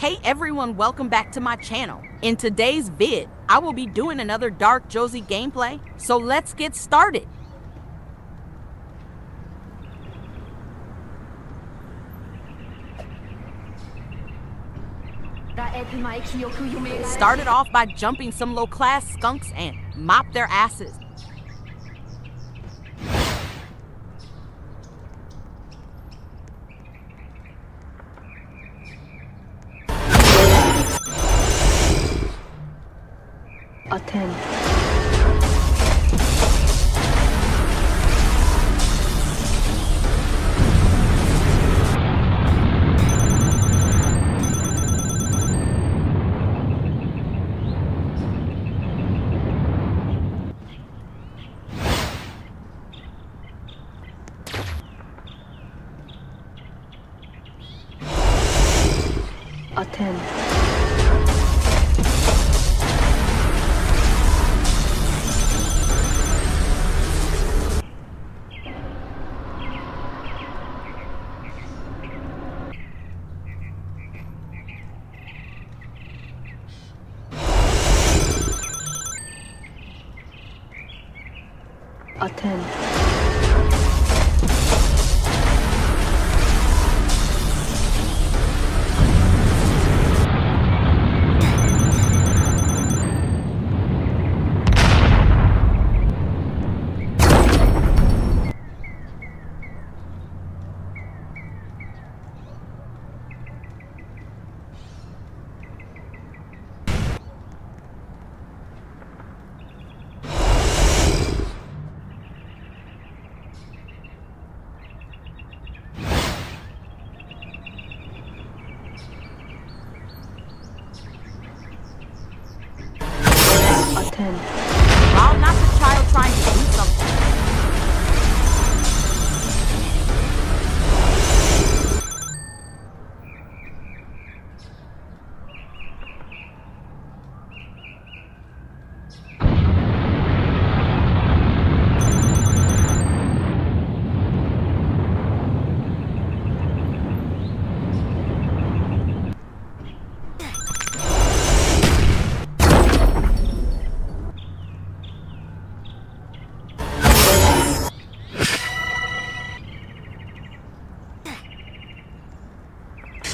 Hey everyone, welcome back to my channel. In today's vid, I will be doing another Dark Josie gameplay, so let's get started. Started off by jumping some low-class skunks and mop their asses.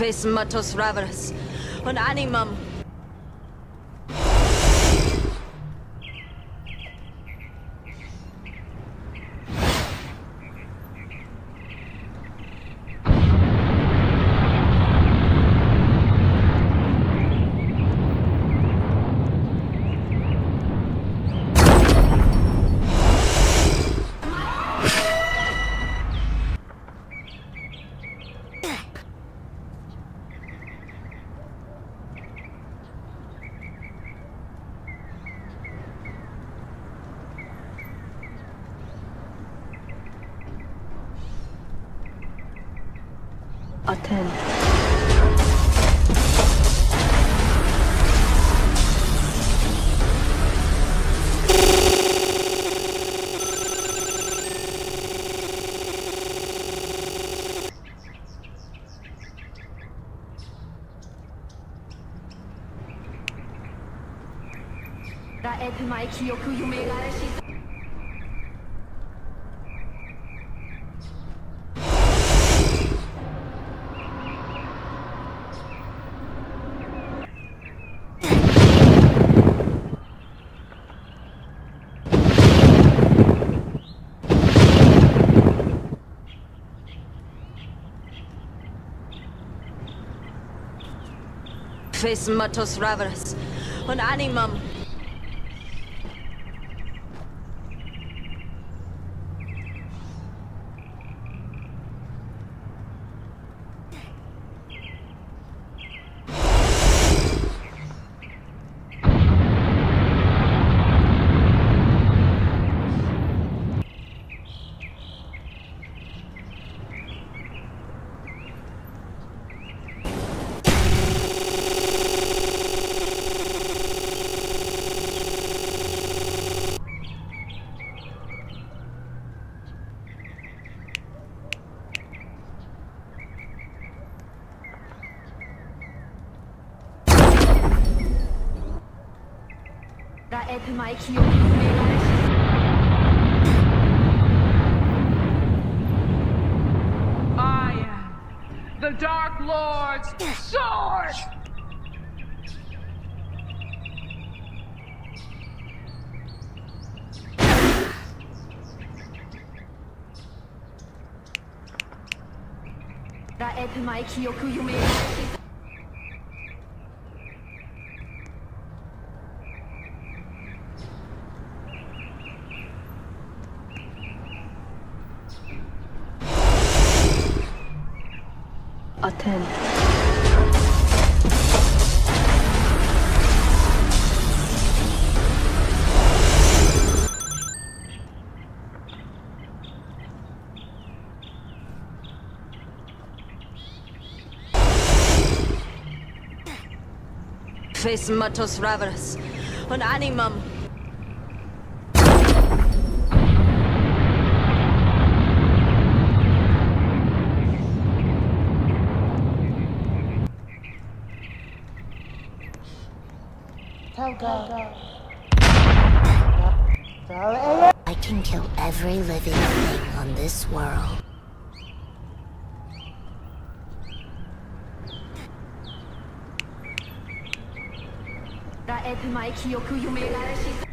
Fes matos raveras, un animum. Fes matos raveras, un animum. face matos raveras, un animum likes you. I am the Dark Lord's sword! That is my Kyoku Yume. Face Matos Ravarus. Und Animum. I can kill every living thing on this world. "ま、記憶、夢がらしさ。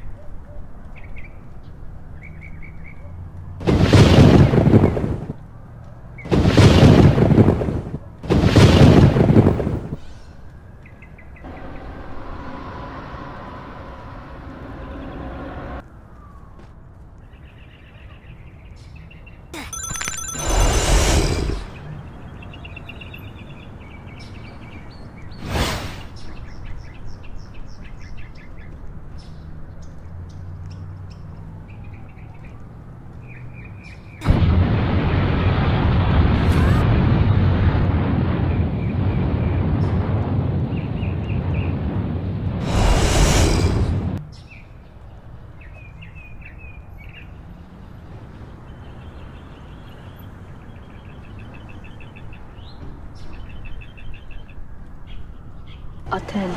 Attend.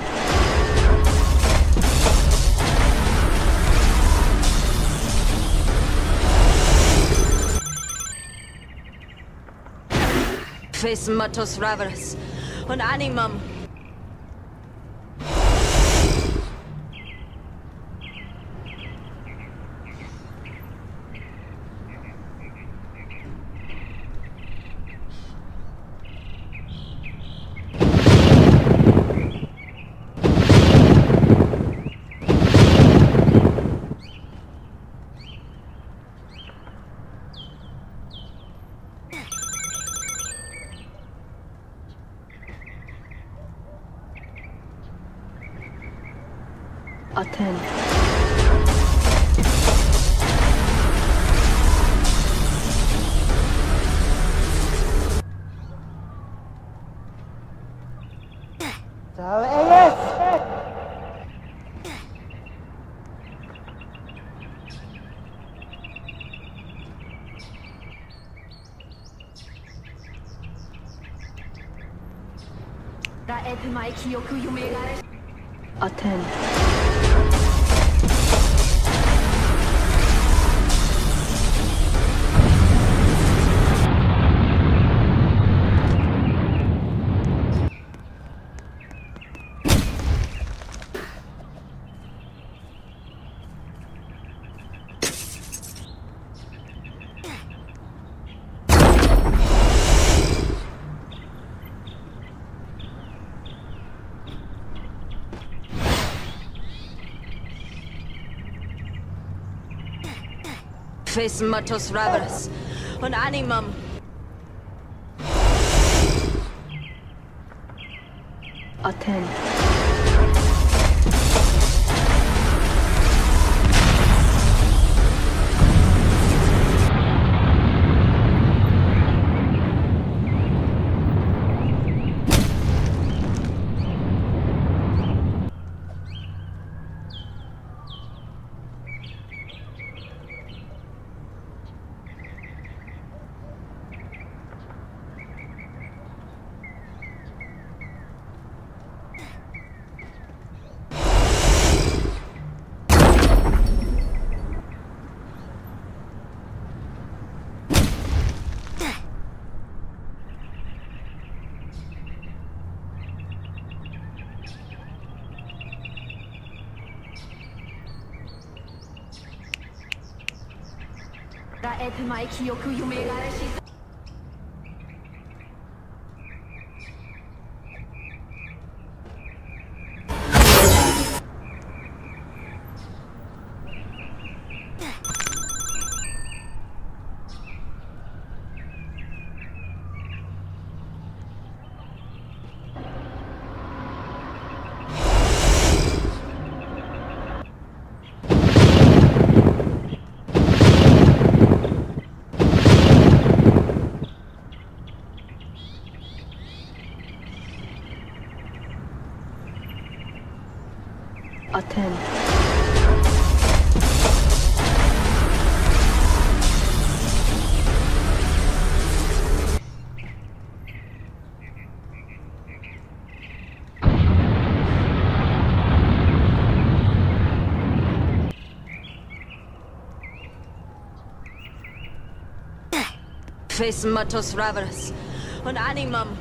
Face Matos Ravarus. Und Animum. Attend. Face Matos Ravarus. Und Animum. Attend. えてまい記憶よみがえし face matos raveras, an animum.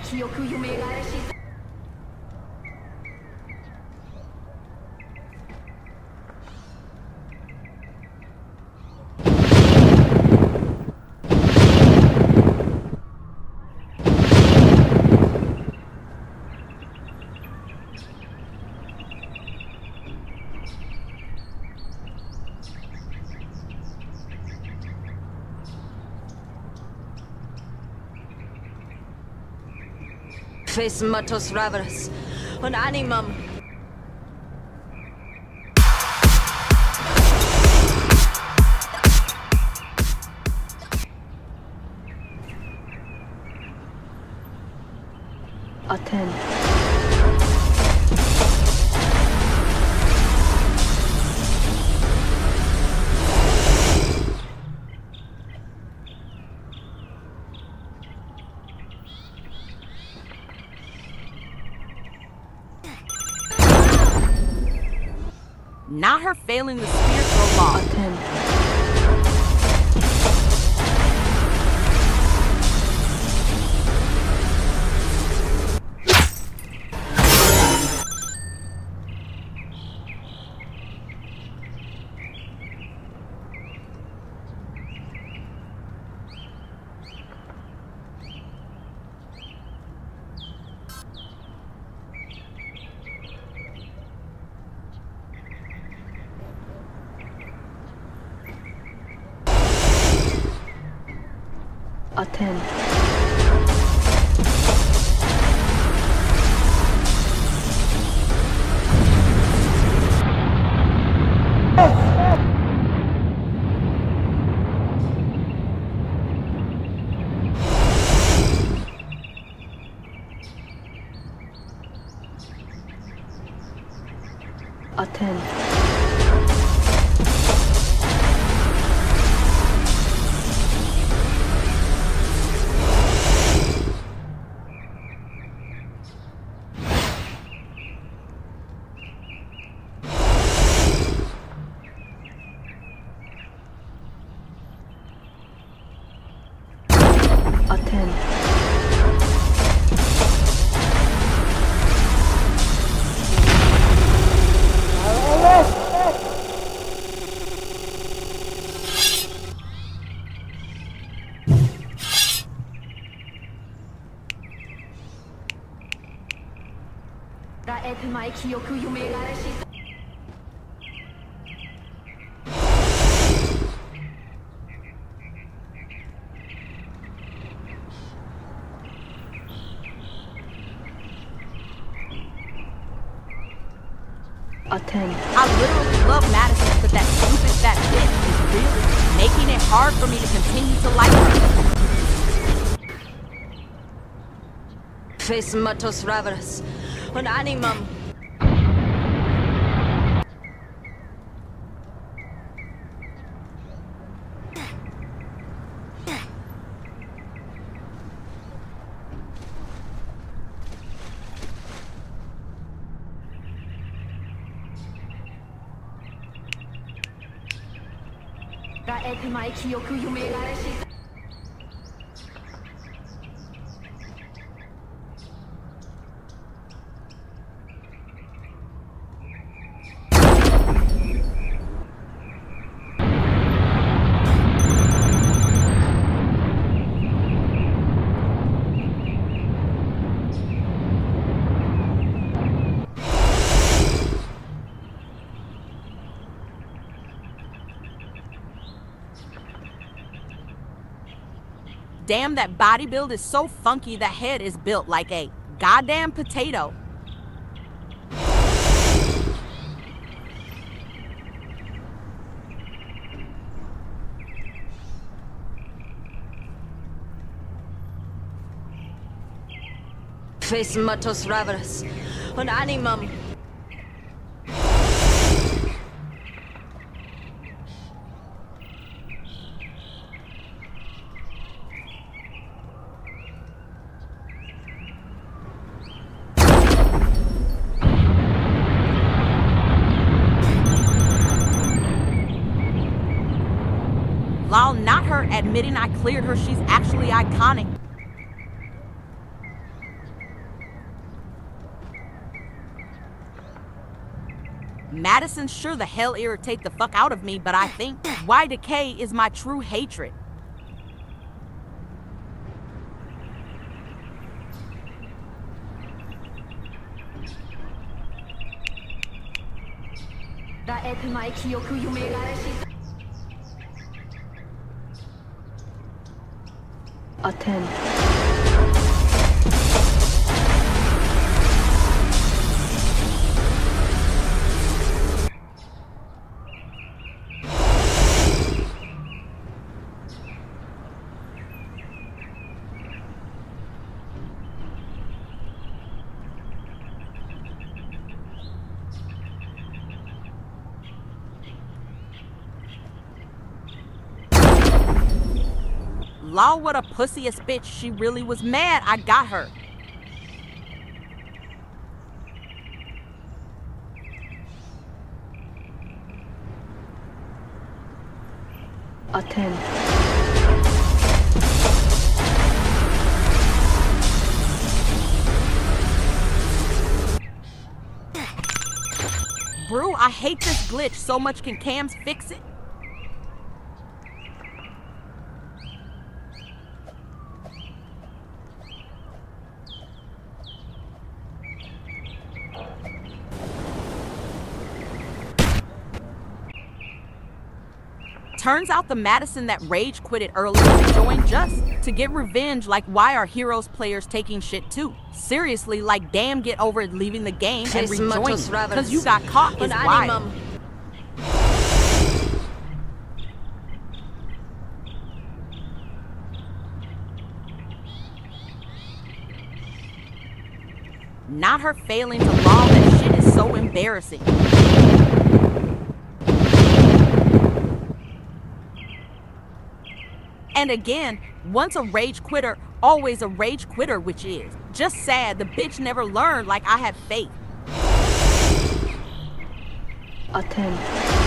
Kyoku tres matos raveras, un animum. Attend. Failing the Attend. えてまい記憶よみがえし Attend. I literally love Madison, but that stupid fat bitch is really making が「えてまい記憶夢がえし Damn, that body build is so funky, the head is built like a goddamn potato. Face matos ravarus, un animum. Lol, not her admitting I cleared her, she's actually iconic. Madison sure the hell irritate the fuck out of me, but I think Y Decay is my true hatred. A 10. Law, what a pussiest bitch. She really was mad. I got her. Attend. Brew, I hate this glitch. So much can cams fix it? Turns out the Madison that rage quitted earlier joined just to get revenge like why are heroes players taking shit too? Seriously, like damn get over it leaving the game and rejoining. Cause you got caught is wild. Not her failing to law that shit is so embarrassing. And again, once a rage quitter, always a rage quitter, which is just sad the bitch never learned like I had faith. Attend.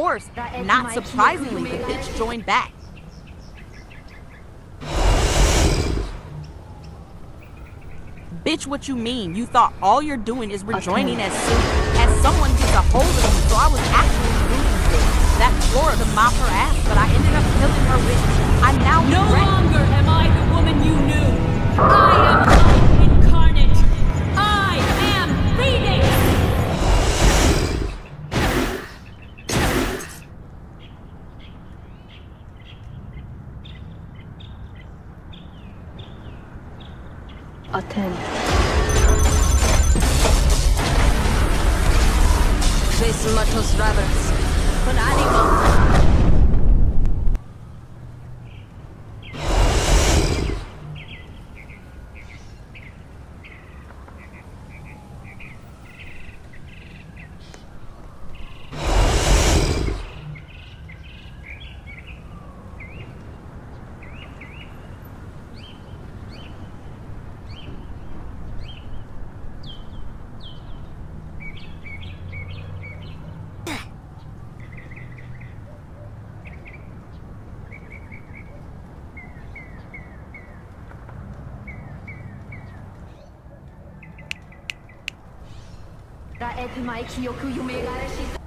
Course, not surprisingly, the bitch joined back. Bitch, what you mean? You thought all you're doing is rejoining as soon as someone gets a hold of you, so I was actually rooting for that Flora to mop her ass, but I ended up killing her with. I now No regret- longer am I the woman you knew. I am a Face Matos ravens. An animal. はえぐまい記憶夢がらし。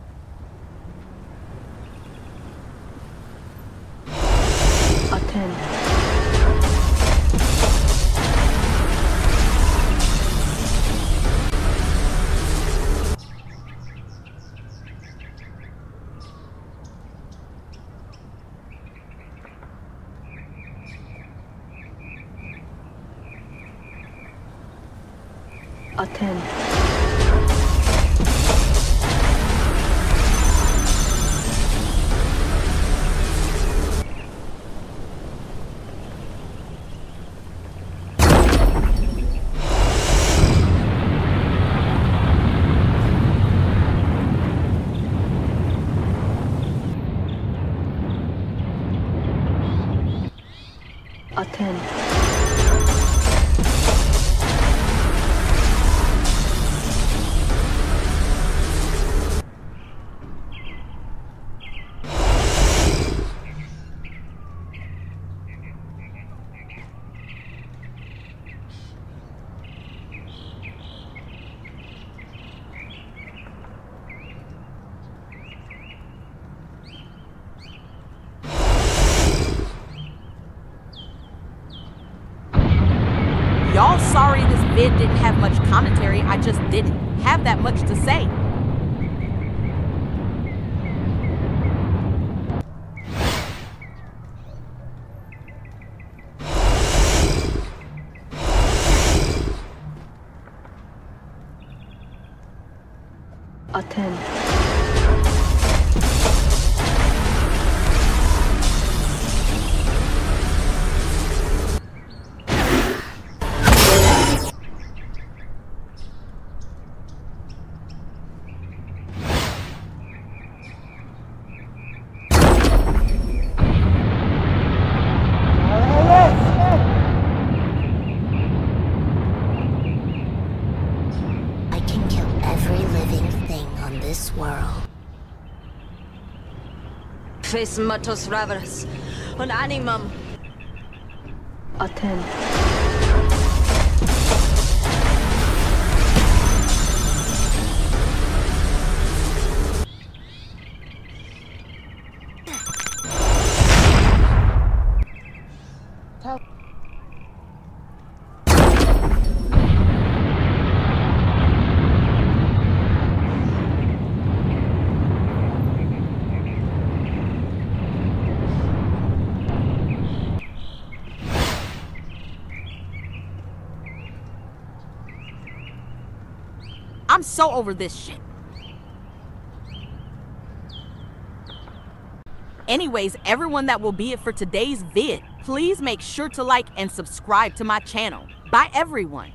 That much Face Matos Ravarus und Animum. attend, so over this shit. Anyways, everyone that will be it for today's vid, please make sure to like and subscribe to my channel. Bye everyone.